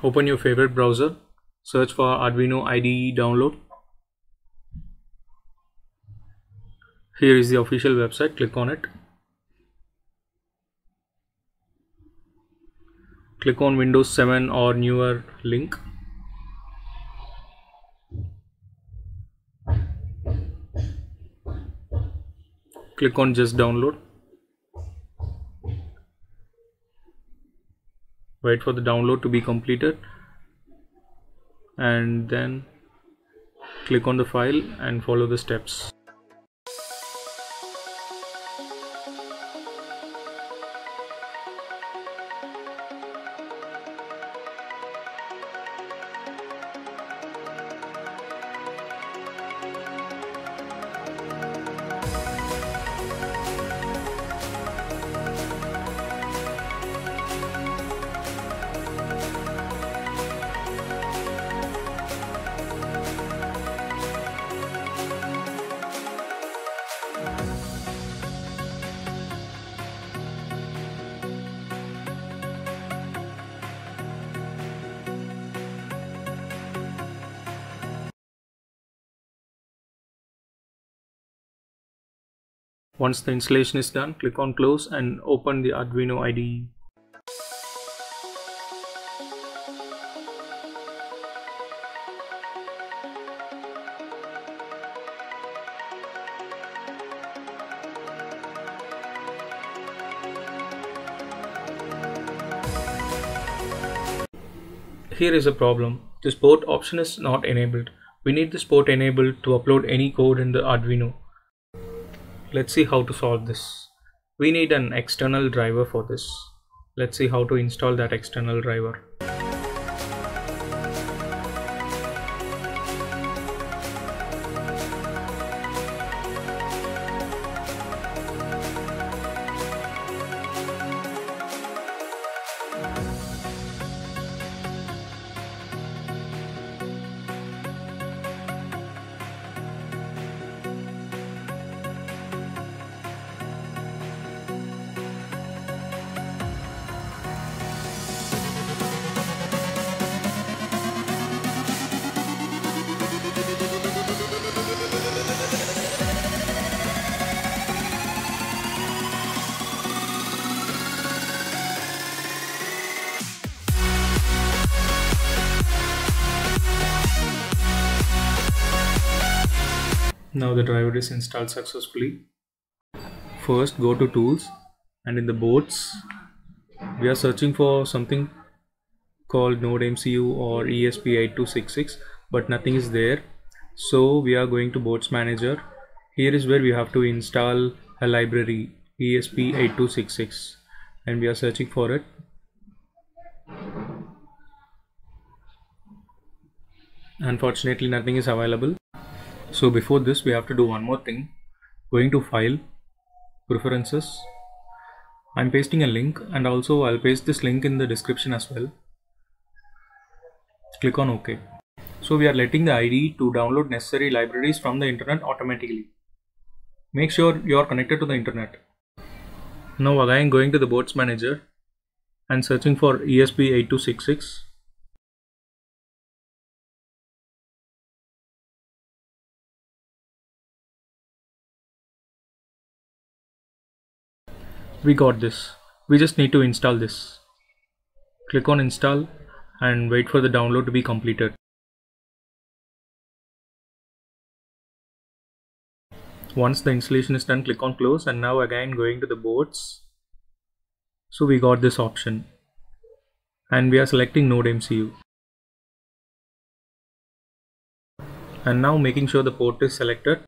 Open your favorite browser, search for Arduino IDE download. Here is the official website, click on it. Click on Windows 7 or newer link. Click on just download. Wait for the download to be completed and then click on the file and follow the steps. Once the installation is done, click on close and open the Arduino IDE. Here is a problem. This port option is not enabled. We need this port enabled to upload any code in the Arduino. Let's see how to solve this. We need an external driver for this. Let's see how to install that external driver. Now the driver is installed successfully. First go to tools and in the boards we are searching for something called node MCU or ESP8266 but nothing is there. So we are going to boards manager. Here is where we have to install a library ESP8266 and we are searching for it. Unfortunately nothing is available so before this we have to do one more thing. Going to file preferences. I'm pasting a link and also I'll paste this link in the description as well. Click on OK. So we are letting the IDE to download necessary libraries from the internet automatically. Make sure you are connected to the internet. Now again going to the boards manager and searching for ESP8266 we got this. We just need to install this. Click on install and wait for the download to be completed. Once the installation is done click on close and now again going to the boards. So we got this option. And we are selecting node MCU and now making sure the port is selected